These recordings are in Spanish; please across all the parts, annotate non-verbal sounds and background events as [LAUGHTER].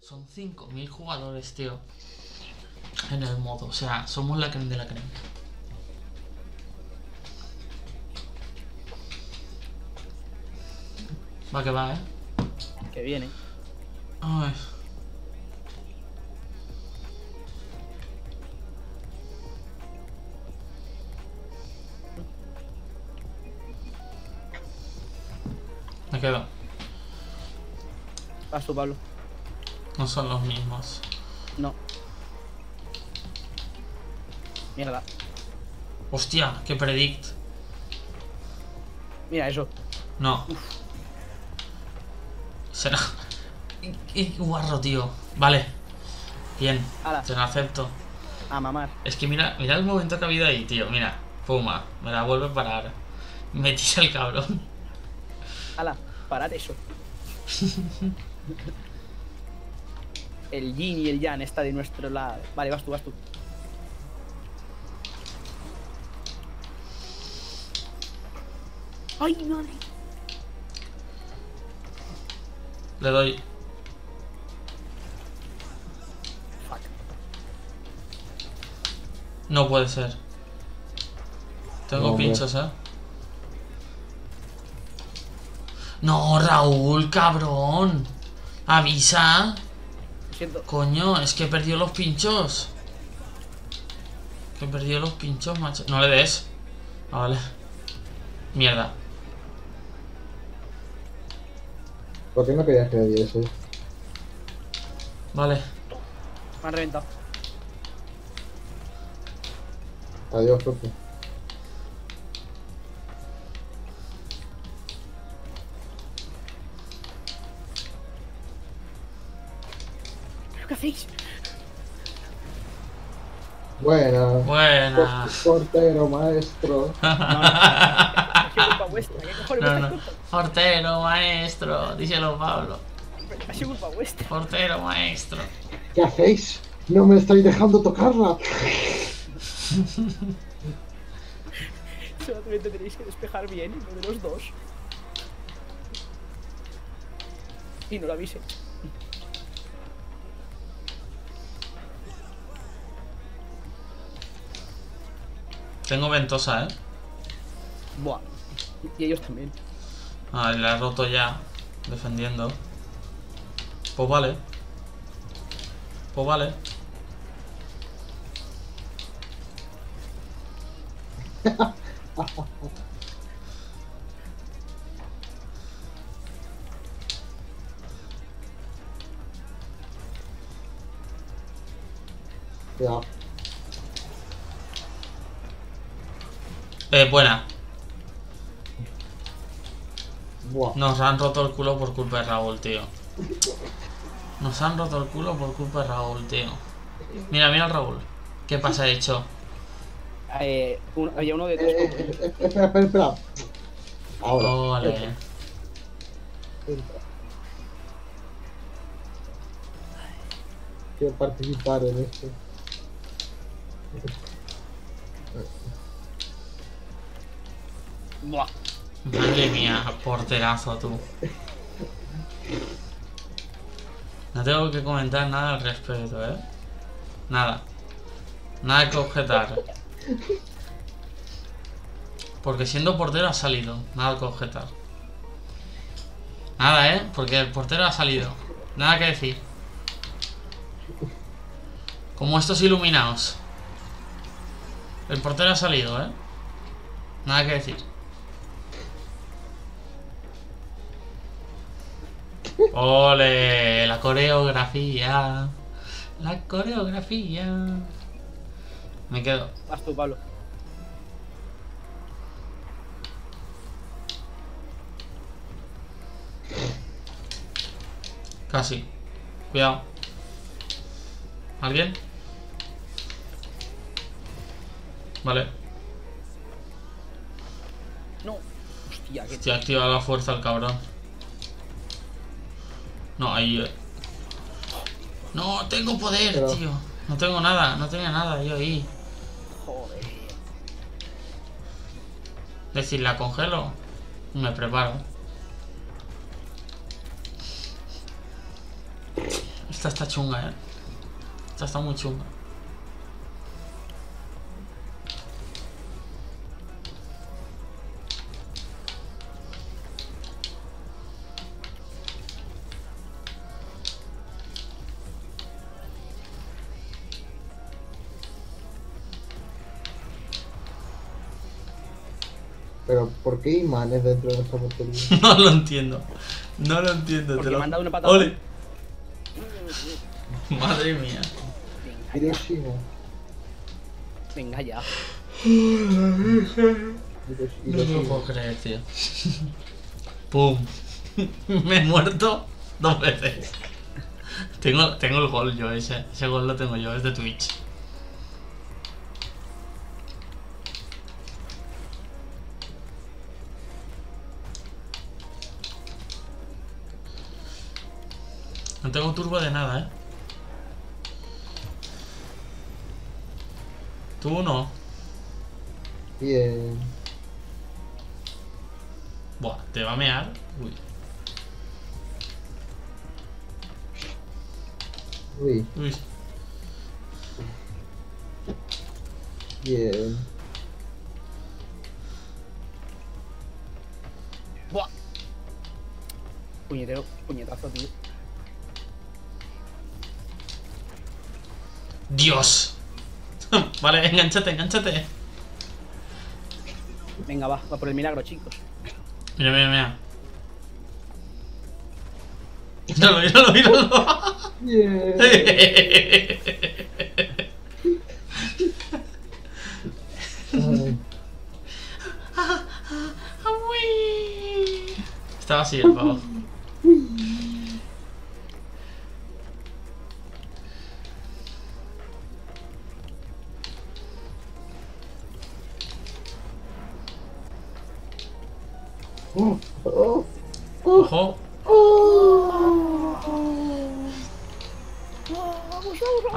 Son 5.000 jugadores, tío. En el modo. O sea, somos la crema de la crema. Va que va, eh. Que viene. Ay. Me quedo. Vas tú, Pablo. No son los mismos. No. Mierda. Hostia, que predict. Mira eso. No. Será. Qué guarro, tío. Vale. Bien. Ala. Te lo acepto. A mamar. Es que mira, mira el momento que ha habido ahí, tío. Mira. Puma. Me la vuelve a parar. [LAUGHS] Me tira el cabrón. Ala, parad eso. [LAUGHS] el yin y el yang está de nuestro lado. Vale, vas tú, vas tú. ¡Ay, madre! Le doy. Fuck. No puede ser. Tengo No, pinchos, eh. No, Raúl, cabrón. Avisa. Siento. Coño, es que he perdido los pinchos. Que he perdido los pinchos, macho. No le des. Ah, vale. Mierda. ¿Por qué no querías que le diese? Vale. Me han reventado. Adiós, Pepe. Hacéis? Buena. Buena. Portero, maestro. [LAUGHS] Ha sido culpa vuestra. ¿Qué cojones No, no. culpa? Portero, maestro. Díselo, Pablo. Ha sido culpa vuestra. Portero, maestro. ¿Qué hacéis? No me estáis dejando tocarla. Solamente tenéis que despejar bien uno de los dos. Y no lo avise. Tengo ventosa, eh. Buah. Y ellos también. Ah, la he roto ya. Defendiendo. Pues vale. Pues vale. Ya. Eh, buena. Buah. Nos han roto el culo por culpa de Raúl, tío. Nos han roto el culo por culpa de Raúl, tío. Mira, mira al Raúl. ¿Qué pasa hecho? Eh, un- había uno de tres. Eh, eh, eh, espera, espera, espera. Ahora. Ole. Entra. Quiero participar en esto. Buah. Madre mía, porterazo tú. No tengo que comentar nada al respecto, ¿eh? Nada. Nada que objetar. Porque siendo portero ha salido. Nada que objetar. Nada, ¿eh? Porque el portero ha salido. Nada que decir. Como estos iluminados. El portero ha salido, ¿eh? Nada que decir. Ole, la coreografía. La coreografía. Me quedo. Vas tú, Pablo. Casi. Cuidado. ¿Alguien? Vale. No. Hostia, que. Hostia, activa la fuerza el cabrón. No, ahí. eh. No, tengo poder, Pero- tío. No tengo nada, no tenía nada yo ahí. Joder. Decir, la congelo. Me preparo. Esta está chunga, eh. Esta está muy chunga. Pero, ¿por qué imanes dentro de esta portería? [LAUGHS] No lo entiendo. No lo entiendo. Porque te lo... me han dado una patada. ¡Ole! Madre mía. Venga, Hiroshima. venga ya. No me lo puedo creer, tío. ¡Pum! Me he muerto dos veces. Tengo, tengo el gol yo, ese. Ese gol lo tengo yo, es de Twitch. No tengo turbo de nada, ¿eh? Tú no. Bien. Buah, ¿te va a mear? Uy. Uy, Uy. bien. Buah. Puñetero, puñetazo, tío. ¡Dios! vale, enganchate, enganchate. Venga, va, va por el milagro, chicos. Mira, mira, mira. Míralo, míralo, míralo. Estaba así el pavo.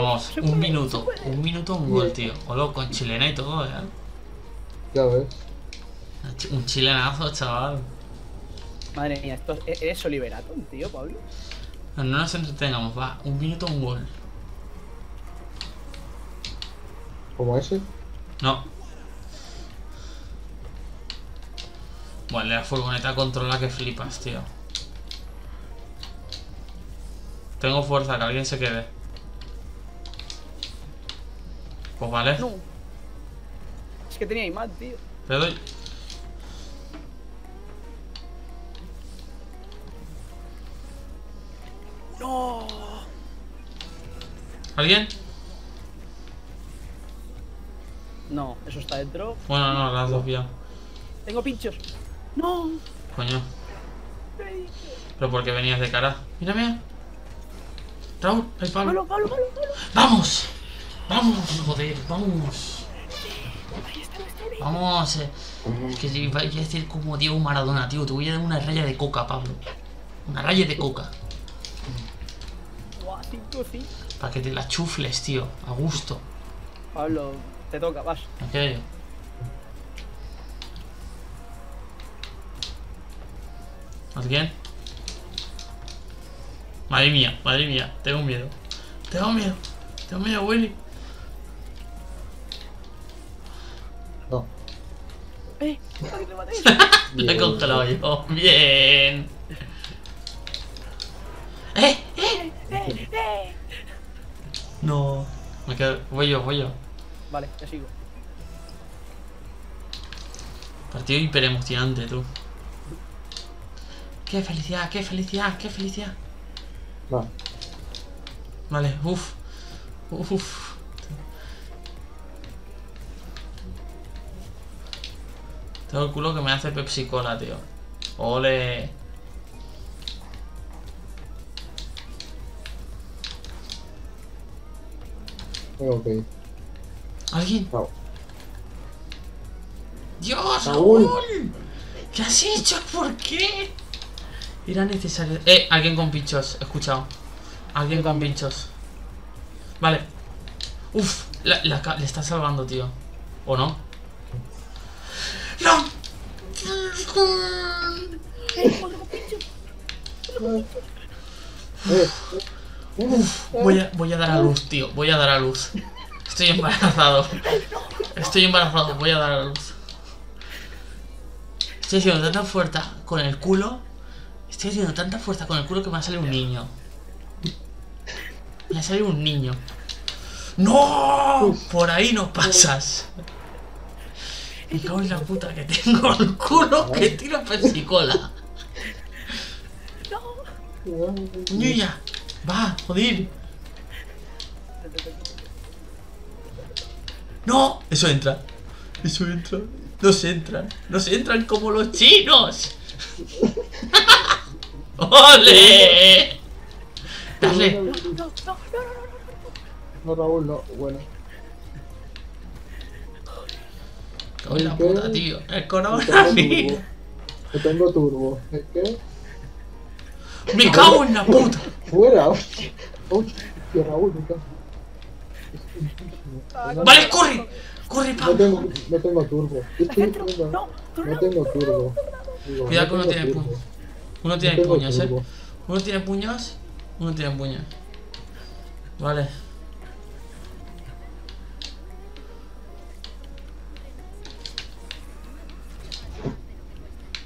Vamos, un minuto. Un minuto, un gol, tío. Olo, con chilena y todo, eh. ya ves. Un chilenazo, chaval. Madre mía, esto, eres Oliverato, tío, Pablo. No, no nos entretengamos, va. Un minuto, un gol. ¿Como ese? No. Bueno, la furgoneta controla que flipas, tío. Tengo fuerza, que alguien se quede. Pues vale, No. Es que tenía imán, tío. te doy. No. ¿Alguien? No, eso está dentro. Bueno, no, las dos bien. Tengo pinchos. No. Coño. Pero porque venías de cara. Mira. Raúl, el Pablo. Pablo, Pablo, Pablo, Pablo. ¡Vamos! ¡Vamos, joder! ¡Vamos! Está. Vamos. eh. Es que iba a decir como Diego Maradona, tío. Te voy a dar una raya de coca, Pablo. Una raya de coca. Buah, 5, 5. Para que te la chufles, tío. A gusto. Pablo, te toca, vas. ¿Me quedo yo? ¿Alguien? Madre mía, madre mía. Tengo miedo. Tengo miedo. Tengo miedo, Willy. No. ¡Eh! ¡Ay, le maté! Me he yo. Bien. ¡Eh! ¡Eh! ¡Eh! ¡Eh! No. Me quedo. Voy yo, voy yo. Vale, ya sigo. Partido hiper emocionante, tú. ¡Qué felicidad, qué felicidad, qué felicidad! Va. Vale, uff. Uff. Tengo el culo que me hace Pepsi Cola, tío. Ole. Ok. ¿Alguien? ¡Dios, Raúl. ¿Qué has hecho? ¿Por qué? Era necesario. Eh, alguien con pinchos, he escuchado. Alguien con pinchos. Vale. Uf, la, la ca- le está salvando, tío. ¿O no? ¡No! Eh, Voy a, voy a dar a luz, tío. Voy a dar a luz. Estoy embarazado. Estoy embarazado. Voy a dar a luz. Estoy haciendo tanta fuerza con el culo. Estoy haciendo tanta fuerza con el culo que me va a salir un niño. Me va a salir un niño. ¡No! Por ahí no pasas. Me cago en la puta que tengo el culo que tiro pesicola. Niña, va, joder. No, eso entra. Eso entra. No se entran. No se entran como los chinos. ¡Ole! Dale. No, Raúl, no. Bueno. Cago en la ¿Qué? puta, tío. El No tengo coronavirus. No tengo turbo. ¿Es que? Me cago en la puta. ¡Fuera! ¡Hostia! ¡Hostia, Raúl! Me cago. Injustísimo. Vale, corre. Corre, No Pau. tengo, no tengo turbo. No, No no. tengo turbo. Cuidado que uno tiene puños. Uno No tiene puños, eh. Uno tiene puños. Uno tiene puños. Vale.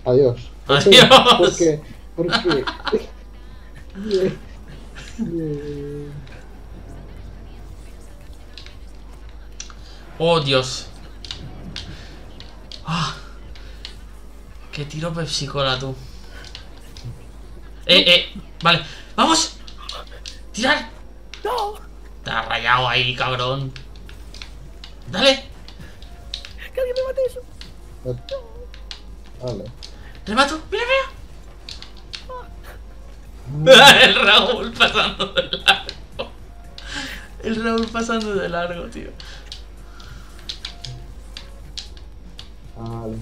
Adiós. Adiós. ¿Por qué? ¿Por qué? Bien. Bien. Oh, Dios. Ah. Que tiro Pepsi Cola, tú. Eh, eh. Vale. ¡Vamos! ¡Tirar! No, Te has rayado ahí, cabrón. Dale. que alguien me mate eso. Vale. Remato. Mira, mira. [LAUGHS] El Raúl pasando de largo. El Raúl pasando de largo, tío. Vale.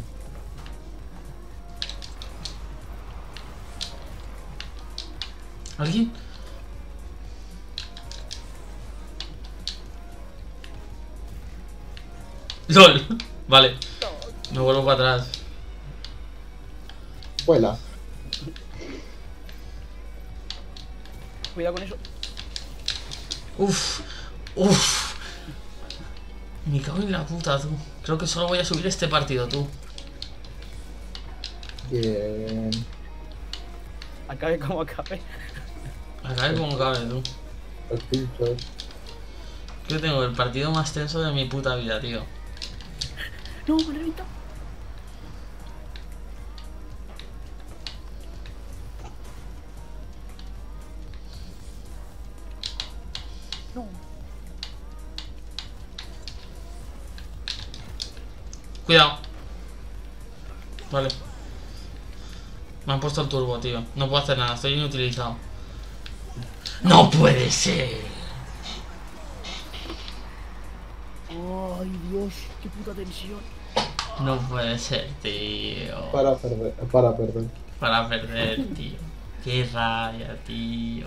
¿Alguien? LOL. Vale. Me vuelvo para atrás. Vuela. Cuidado con eso. Uf. Uf. Me cago en la puta, tú. Creo que solo voy a subir este partido, tú. Bien. Acabe como acabe. Acabe como cabe, tú. Yo tengo el partido más tenso de mi puta vida, tío. No, me reventado. Cuidado. Vale. Me han puesto el turbo, tío. No puedo hacer nada, estoy inutilizado. ¡No puede ser! Ay, Dios, qué puta tensión. No puede ser, tío. Para perder. Para perder. Para perder, tío. Qué rabia, tío.